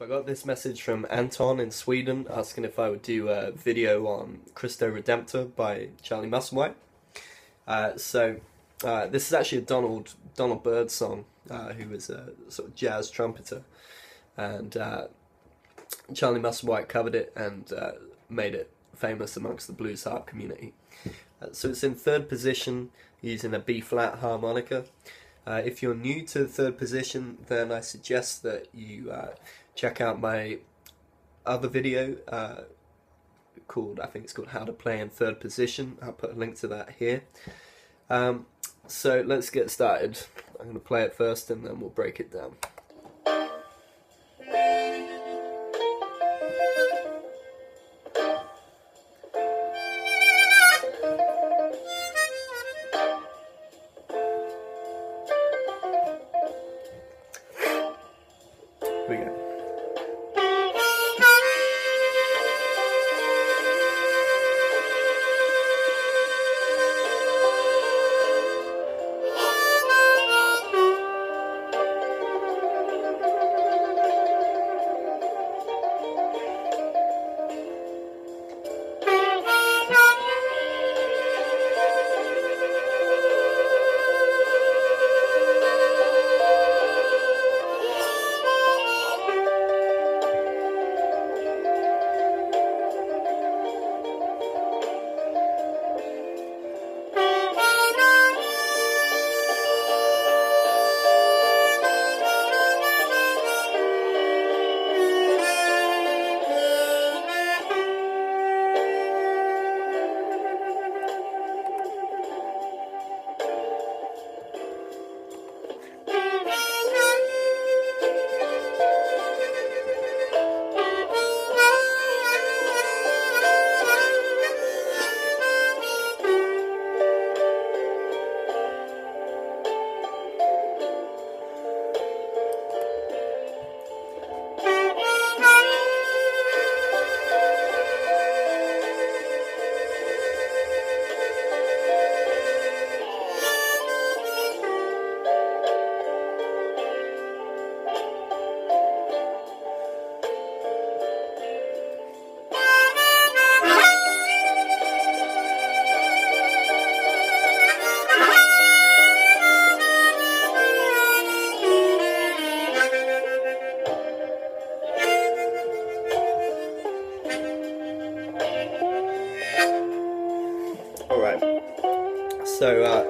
So I got this message from Anton in Sweden asking if I would do a video on Christo Redemptor by Charlie Musselwhite. Uh, so uh, this is actually a Donald Donald Byrd song, uh, who was a sort of jazz trumpeter, and uh, Charlie Musselwhite covered it and uh, made it famous amongst the blues harp community. Uh, so it's in third position using a B flat harmonica. Uh, if you're new to the third position, then I suggest that you uh, check out my other video uh, called, I think it's called How to Play in Third Position. I'll put a link to that here. Um, so let's get started. I'm going to play it first and then we'll break it down. So, uh,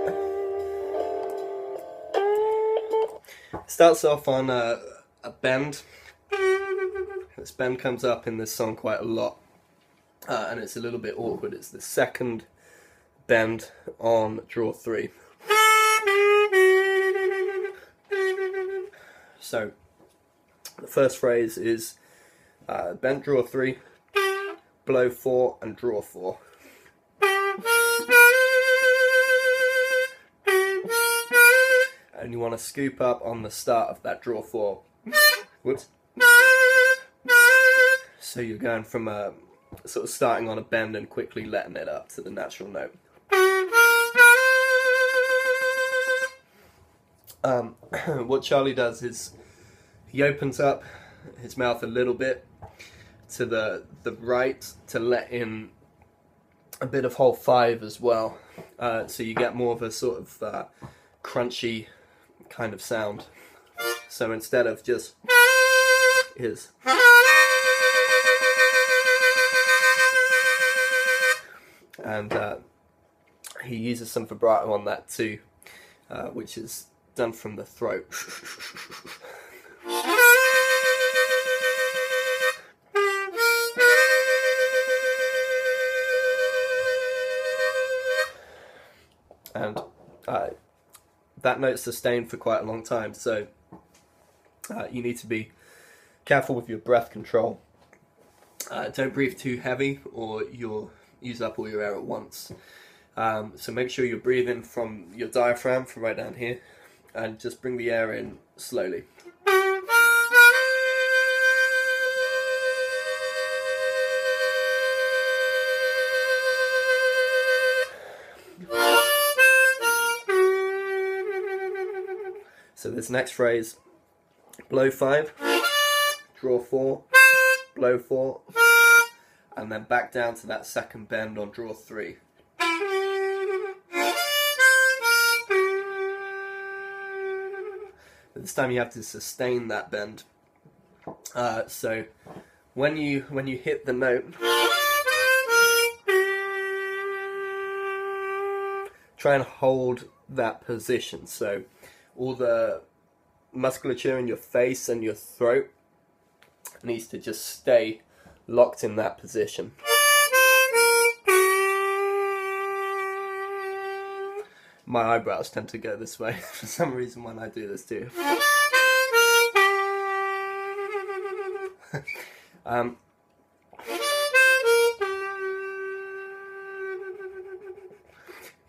starts off on a, a bend. This bend comes up in this song quite a lot, uh, and it's a little bit awkward. It's the second bend on draw three. So, the first phrase is uh, bend draw three, blow four, and draw four. And you want to scoop up on the start of that draw four. Whoops. So you're going from a sort of starting on a bend and quickly letting it up to the natural note. Um, what Charlie does is he opens up his mouth a little bit to the the right to let in a bit of hole five as well, uh, so you get more of a sort of uh, crunchy kind of sound. So instead of just is and uh, he uses some vibrato on that too, uh, which is done from the throat. and uh, that note's sustained for quite a long time, so uh, you need to be careful with your breath control. Uh, don't breathe too heavy, or you'll use up all your air at once. Um, so make sure you're breathing from your diaphragm, from right down here, and just bring the air in slowly. So this next phrase, blow five, draw four, blow four, and then back down to that second bend on draw three. This time you have to sustain that bend. Uh, so when you when you hit the note, try and hold that position. So all the musculature in your face and your throat needs to just stay locked in that position. My eyebrows tend to go this way for some reason when I do this too. um,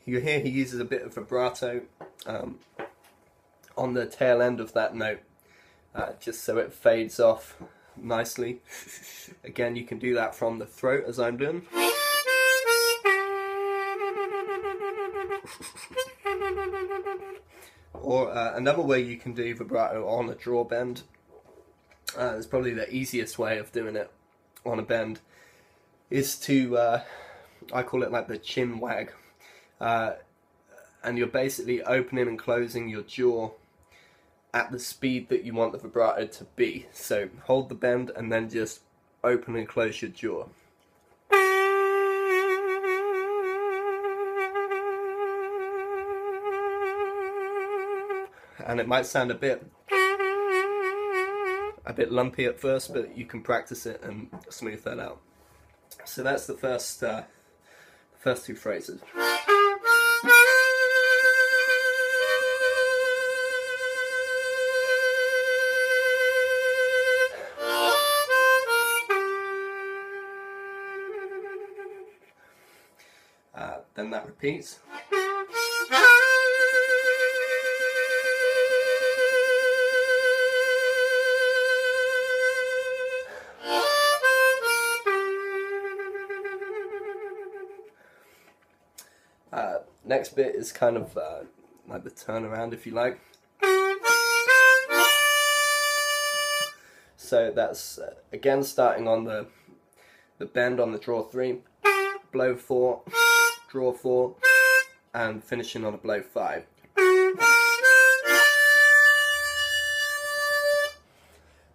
you hear he uses a bit of vibrato um, on the tail end of that note, uh, just so it fades off nicely. Again, you can do that from the throat as I'm doing. Or uh, another way you can do vibrato on a draw bend. Uh, it's probably the easiest way of doing it on a bend. Is to, uh, I call it like the chin wag. Uh, and you're basically opening and closing your jaw at the speed that you want the vibrato to be. So hold the bend and then just open and close your jaw. And it might sound a bit a bit lumpy at first, but you can practice it and smooth that out. So that's the first uh, first two phrases. Then that repeats. Uh, next bit is kind of uh, like the turnaround, if you like. So that's uh, again starting on the the bend on the draw three, blow four, draw four, and finishing on a blow five.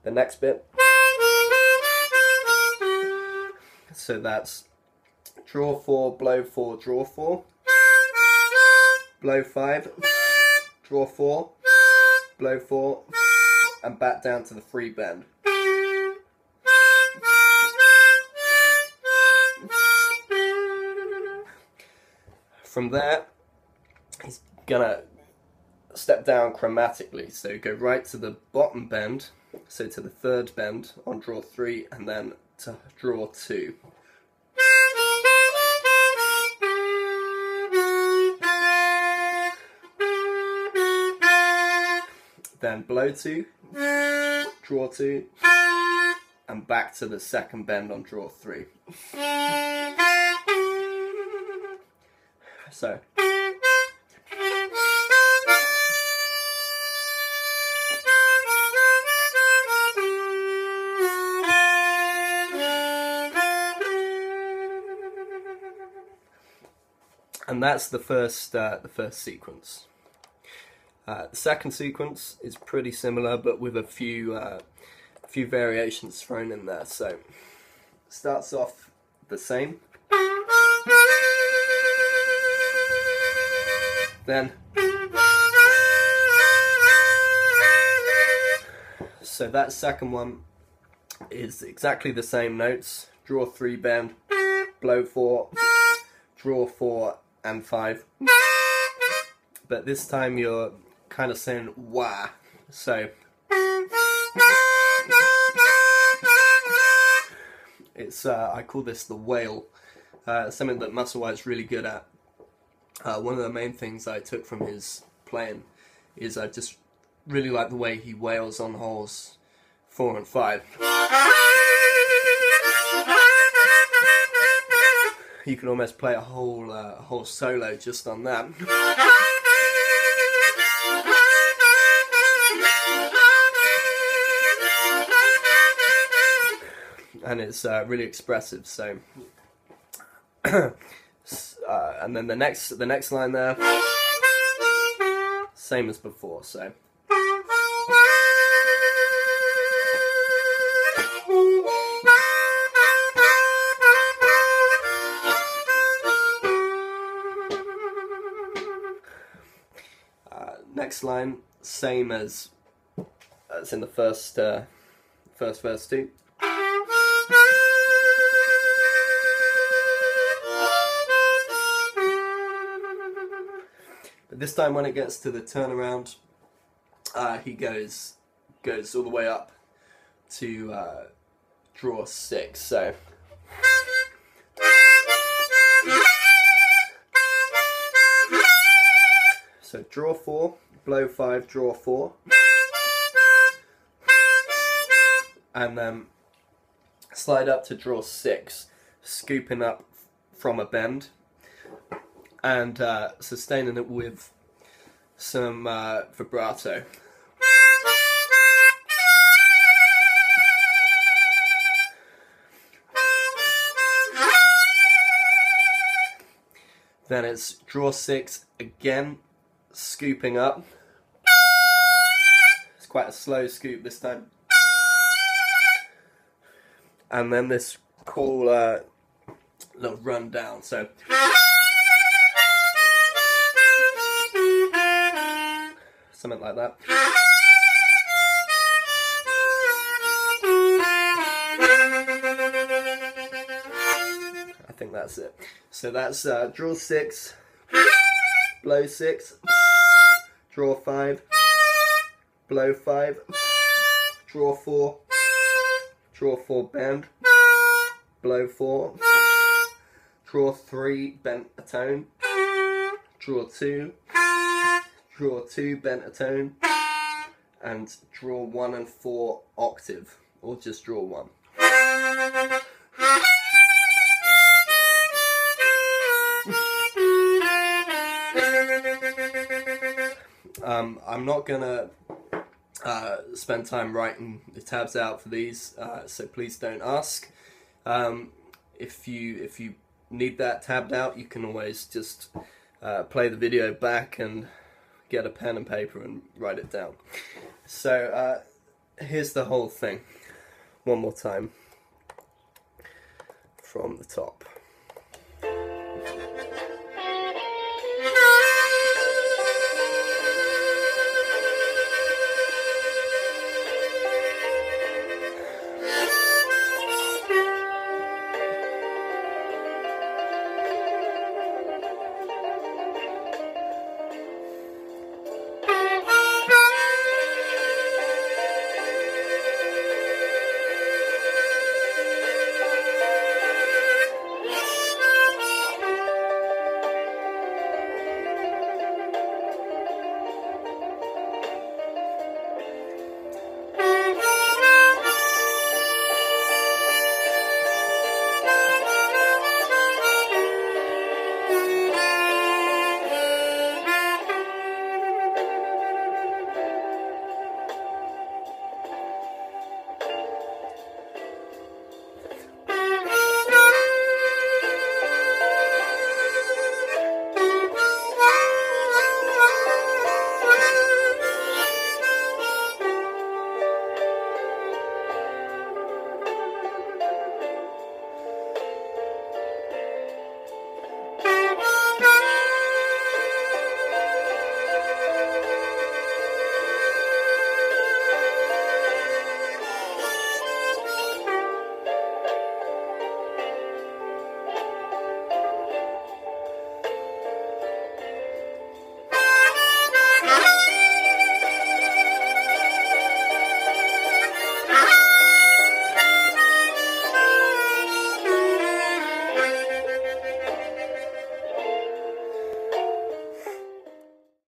The next bit. So that's draw four, blow four, draw four, blow five, draw four, blow four, and back down to the free bend. From there, he's gonna step down chromatically. So go right to the bottom bend, so to the third bend on draw three, and then to draw two. Then blow two, draw two, and back to the second bend on draw three. So. And that's the first uh, the first sequence. Uh, the second sequence is pretty similar, but with a few uh, few variations thrown in there. So starts off the same. Then so that second one is exactly the same notes. Draw three bend, blow four, draw four and five. But this time you're kind of saying wah. So it's uh, I call this the wail. Uh, something that Musselwhite is really good at. Uh, one of the main things I took from his playing is I just really like the way he wails on holes four and five. You can almost play a whole uh, whole solo just on that. and it's uh, really expressive. So, uh, and then the next the next line there, same as before. So. Uh, next line, same as as in the first uh, first verse too. This time, when it gets to the turnaround, uh, he goes goes all the way up to uh, draw six. So. So draw four, blow five, draw four. And then slide up to draw six, scooping up from a bend and uh, sustaining it with some uh, vibrato. Then it's draw six again, scooping up. It's quite a slow scoop this time. And then this cool uh, little run down. So. Something like that. I think that's it. So that's uh, draw six, blow six, draw five, blow five, draw four, draw four bend, blow four, draw three bent a tone, draw two, draw two bent a tone, and draw one and four octave, or just draw one. Um, I'm not gonna uh, spend time writing the tabs out for these, uh, so please don't ask. Um, if you if you need that tabbed out, you can always just uh, play the video back and get a pen and paper and write it down. So uh, here's the whole thing, one more time from the top.